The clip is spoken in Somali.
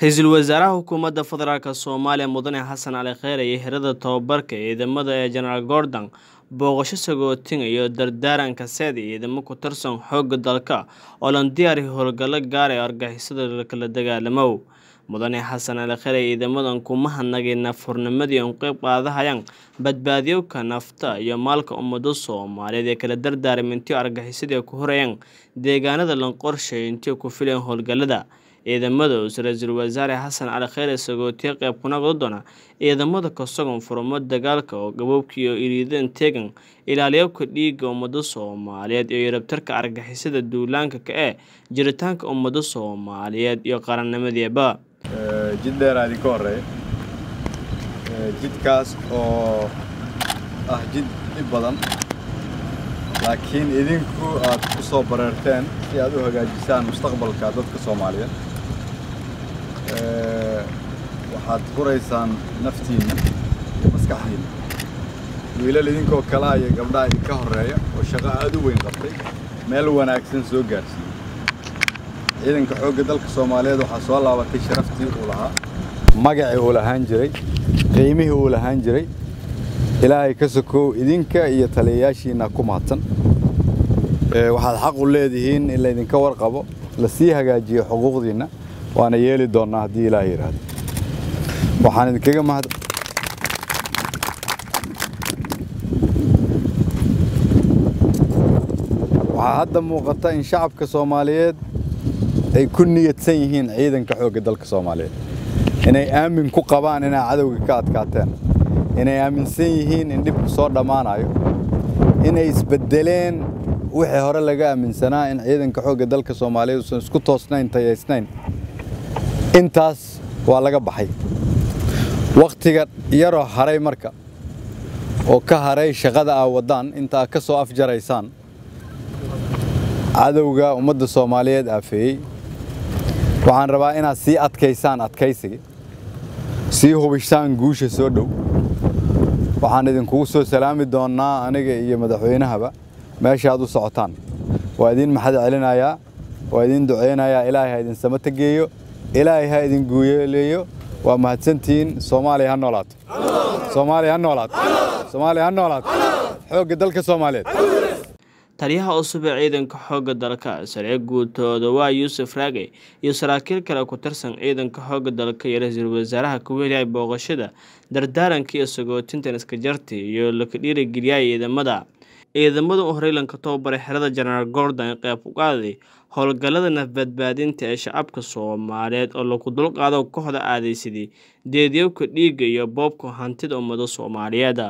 ra'iisul wasaaraha xukuumadda federaalk soomaaliya mudane xasan cali kheyre iyo xerada tababarka ciidamada ee jenaraal gordon booqasho sagootin iyo dardaaranka seed ciidamo ku tirsan xoogga dalka oo lan diyaari howlgallo gaar ee argixisada kala dagaalamow mudane xasan cali kheyre ciidamadan kuma hanagin nafhurnimadii un qeyb qaadahayaan badbaadiyowka nafta iyo maalka ummado soomaaliyeed ee kala dardaarmintiyo argixisadii ku horayaan deegaanada lan qorshay intii ku filayan howlgallada ciidamada uuse ra'iisul wasaare xasan cali kheyre sagootiye qeyb kuna godo doona ciidamada kasogon furmo dagaalka oo gaboobkiiyo iriidan teegan ilaaliyabka dhiigga ummado soomaaliyeed iyo yarabtarka argixisada duulaanka ka ee jiritaanka ummado soomaaliyeed iyo qarannimadiiba jid dheeraa idinka horreeya jidkaas oo ah jid dhib badan laakiin idinku aad ku soo bareerteen si aad u hagaajisaan mustaqbalka dadka soomaaliyeed waxaad furaysaan naftiinna iyo maskaxdiinna. Wiilal idinkoo kalaa iyo gabdhaha idinka horreeya oo shaqo aad u weyn qabtay meel wanaagsan soo gaarsiiyey. Ciidanka xoogga dalka soomaaliyeed waxaa soo laabatay sharaftii uu lahaa magacii uu lahaan jiray qiimihii uu lahaan jiray. Ilaahay ka sokow idinka iyo taliyayaashiinna ku mahadsan waxaad xaq u leedihiin in laydinka warqabo la sii hagaajiyo xuquuqdiinna waana yeeli doonnaa haddii ilaah yidhaahdo. Waxaan idinkaga mahad waxaa hadda muuqata in shacabka soomaaliyeed ay ku niyadsan yihiin ciidanka xoogga dalka soomaaliyeed. Inay aamin ku qabaan inay cadowga ka adkaateen. Inay aaminsan yihiin in dhibku soo dhammaanayo. Inay isbeddeleen wixii hore laga aaminsanaa in ciidanka xoogga dalka soomaaliyeed uusan isku toosnayn tayaysnayn intaas waa laga baxay. Wakhtiga yaroo haray marka oo ka haray shaqada aa waddaan inta aad ka soo afjaraysaan cadowga ummadda soomaaliyeed aafeeyey waxaan rabaa inaad sii adkaysaan adkaysiga sii hubishaan guusha soo dhow. Waxaan idinkugu soo salaami doonnaa aniga iyo madaxweynahaba. Meeshaad u socotaan. Waa idin maxad celinayaa waa idin ducaynayaa ilaahay ha idin samata geeyo ilaahay ha idin guuleeyo waa mahadsantihiin soomaaliya ha noolaato soomaaliya ha noolaato soomaaliya ha noolaato xoogga dalka soomaaliyeed. Taliyaha cusub ee ciidanka xoogga dalka saree guutooda waa yuusuf raage iyo saraakiil kale ku tirsan ciidanka xoogga dalka iyo ra'iisul wasaaraha ku weliyay booqashada dardaaranka iyo sagootintan iska jarti iyo laka dhiirigeliyay ciidamada ciidamadu u horeylanka tababaray xerada jenaraal gordon qeyb u qaaday howlgallada nafbadbaadinta ee shacabka soomaaliyeed oo lagu dulqaado kooxda aadaysadii deedyowka dhiigga iyo boobka hantida ummado soomaaliyeed